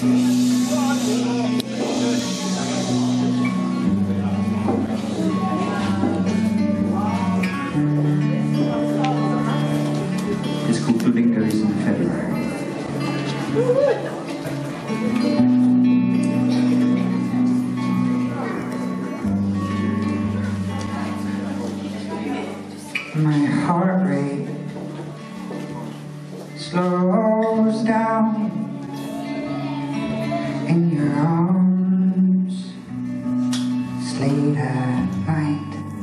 My heart rate slows down in your arms, late at night.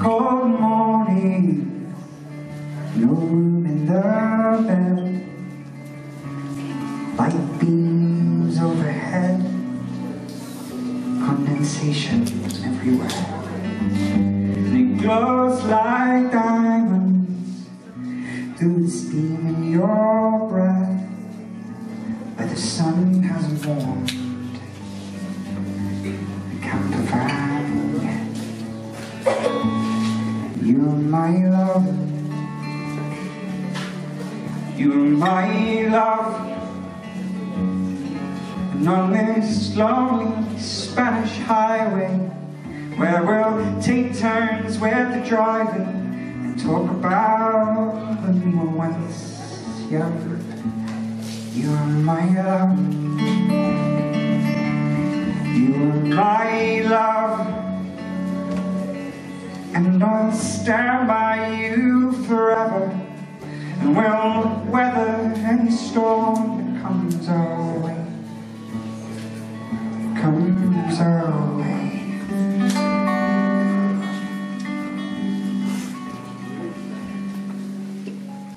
Cold morning, no room in the bed. Light beams overhead, condensation everywhere. And it glows like diamonds through the steam in your breath, the sun hasn't warmed the counterfeit yet. You're my love. You're my love. And on this lonely Spanish highway, where we'll take turns with the driving and talk about when we were once. You're my love. You're my love. And I'll stand by you forever And we'll weather any storm that comes our way Comes our way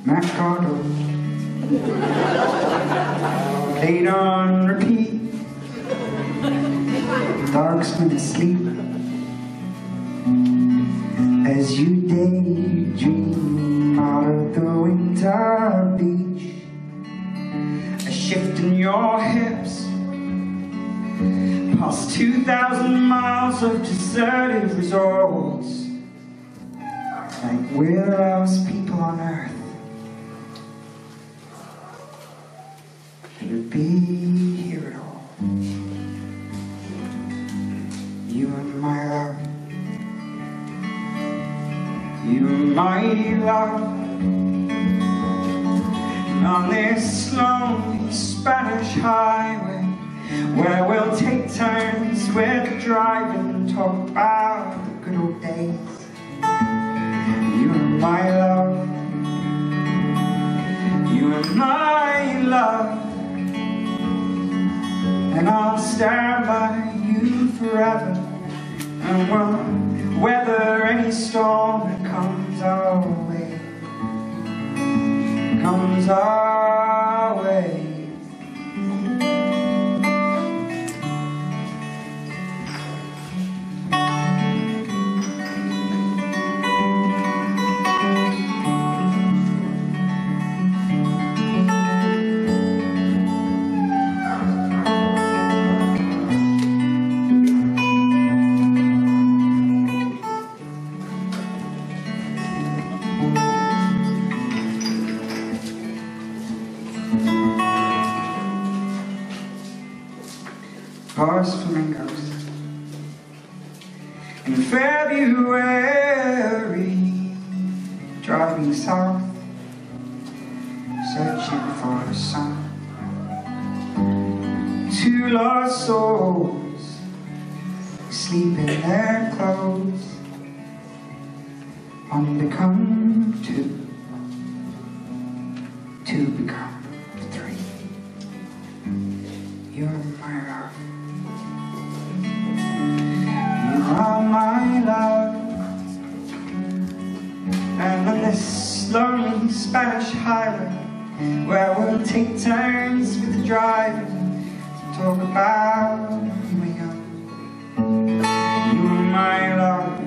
Matt Carter Played on repeat. Darksman asleep as you daydream out of the winter beach, a shift in your hips, past 2,000 miles of deserted resorts, like we're the people on earth. Would be here at all. You and my love. You and my love On this lonely Spanish highway Where we'll take turns with the driving And talk about the good old days You are my love You are my And I'll stand by you forever. And we'll weather any storm that comes our way, comes our Pars flamingos in February, driving south, searching for the sun. Two lost souls sleep in their clothes, one become two, two become this lonely Spanish highway Where we'll take turns with the driving To talk about when we young You are my love.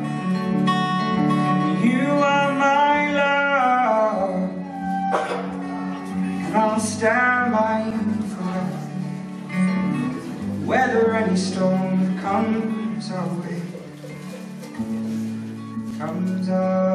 You are my love. And I'll stand by you forever. Weather any storm comes our way Comes our